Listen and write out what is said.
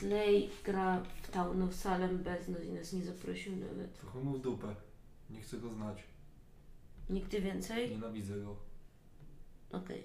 Slay gra w Town of Salem bez nas i nas nie zaprosił nawet. Trochę mu w dupę. Nie chcę go znać. Nigdy więcej? Nienawidzę go. Okej.